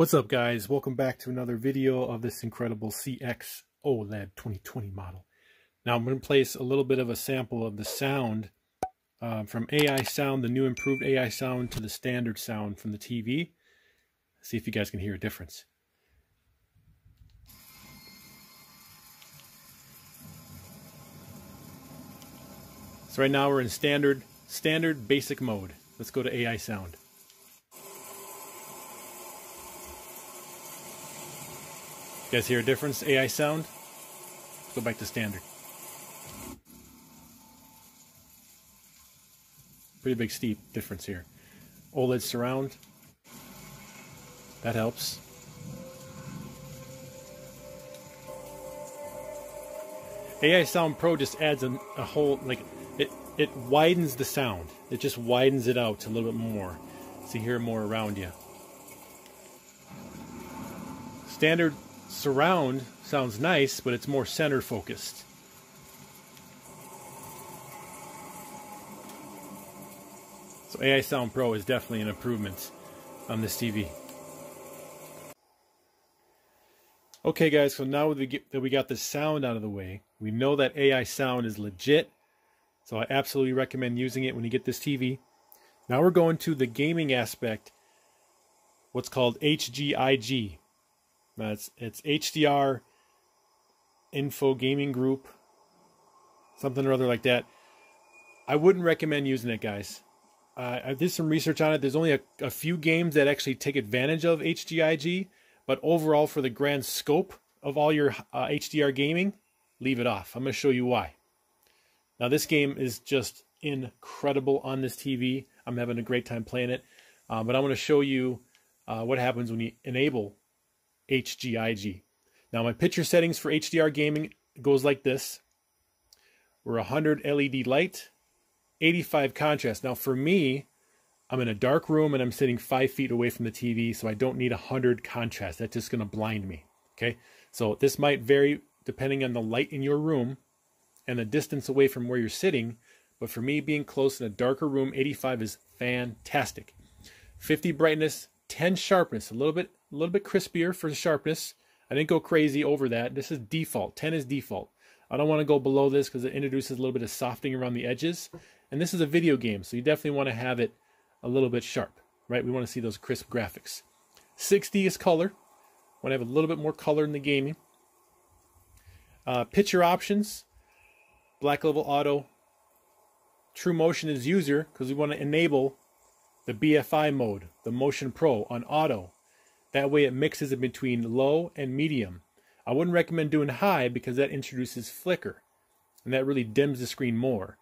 What's up guys? Welcome back to another video of this incredible CX OLED 2020 model. Now I'm going to place a little bit of a sample of the sound uh, from AI sound, the new improved AI sound to the standard sound from the TV. See if you guys can hear a difference. So right now we're in standard, standard basic mode. Let's go to AI sound. You guys hear a difference? AI sound? Let's go back to standard. Pretty big steep difference here. OLED surround. That helps. AI Sound Pro just adds a, a whole, like, it, it widens the sound. It just widens it out a little bit more. So you hear more around you. Standard surround sounds nice, but it's more center focused. So AI Sound Pro is definitely an improvement on this TV. Okay guys, so now that we got the sound out of the way, we know that AI sound is legit. So I absolutely recommend using it when you get this TV. Now we're going to the gaming aspect, what's called HGIG. It's it's HDR Info Gaming Group, something or other like that. I wouldn't recommend using it, guys. Uh, I did some research on it. There's only a, a few games that actually take advantage of HGIG, but overall, for the grand scope of all your uh, HDR gaming, leave it off. I'm going to show you why. Now, this game is just incredible on this TV. I'm having a great time playing it, uh, but I'm going to show you uh, what happens when you enable HGIG. Now my picture settings for HDR gaming goes like this. We're 100 LED light, 85 contrast. Now for me, I'm in a dark room and I'm sitting five feet away from the TV, so I don't need 100 contrast. That's just going to blind me. Okay, so this might vary depending on the light in your room and the distance away from where you're sitting. But for me, being close in a darker room, 85 is fantastic. 50 brightness, 10 sharpness, a little bit a little bit crispier for the sharpness. I didn't go crazy over that. This is default. 10 is default. I don't want to go below this because it introduces a little bit of softening around the edges. And this is a video game, so you definitely want to have it a little bit sharp, right? We want to see those crisp graphics. 60 is color. Want to have a little bit more color in the gaming. Uh, picture options, black level auto. True motion is user because we want to enable the BFI mode, the Motion Pro on auto. That way it mixes it between low and medium. I wouldn't recommend doing high because that introduces flicker and that really dims the screen more.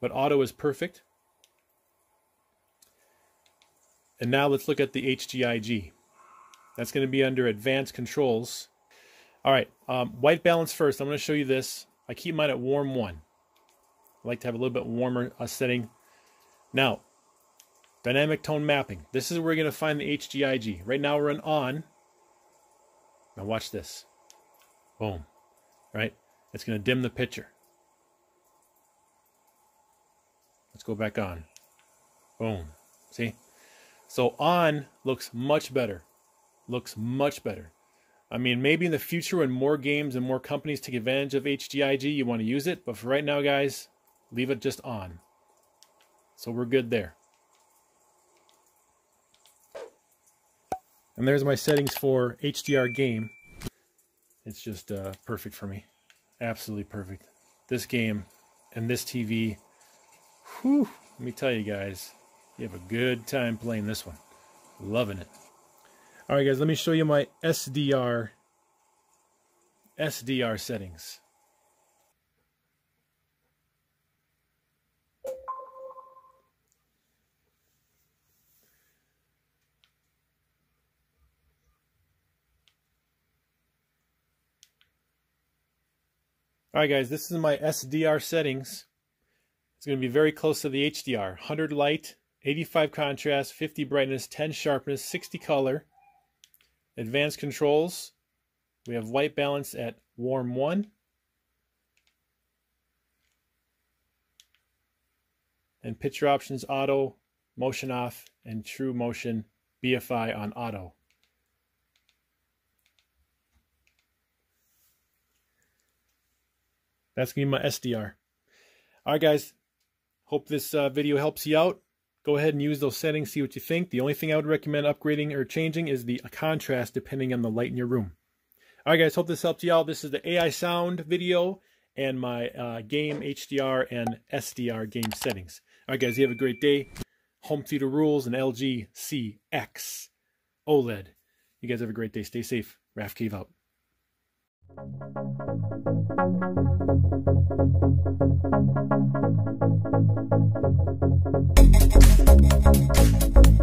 But auto is perfect. And now let's look at the HGIG. That's going to be under advanced controls. All right, um, white balance first. I'm going to show you this. I keep mine at warm one. I like to have a little bit warmer uh, setting. Now, Dynamic tone mapping. This is where you're going to find the HGIG. Right now we're in on. Now watch this. Boom. Right? It's going to dim the picture. Let's go back on. Boom. See? So on looks much better. Looks much better. I mean, maybe in the future when more games and more companies take advantage of HGIG, you want to use it. But for right now, guys, leave it just on. So we're good there. And there's my settings for HDR game. It's just uh, perfect for me. Absolutely perfect. This game and this TV, whew, let me tell you guys, you have a good time playing this one. Loving it. All right, guys, let me show you my SDR SDR settings. All right, guys, this is my SDR settings. It's going to be very close to the HDR. 100 light, 85 contrast, 50 brightness, 10 sharpness, 60 color. Advanced controls. We have white balance at warm 1. And picture options auto, motion off, and true motion BFI on auto. That's going to be my SDR. All right, guys. Hope this uh, video helps you out. Go ahead and use those settings, see what you think. The only thing I would recommend upgrading or changing is the contrast depending on the light in your room. All right, guys. Hope this helped you out. This is the AI sound video and my uh, game HDR and SDR game settings. All right, guys. You have a great day. Home theater rules and LG CX OLED. You guys have a great day. Stay safe. Raf Cave out. Thank you.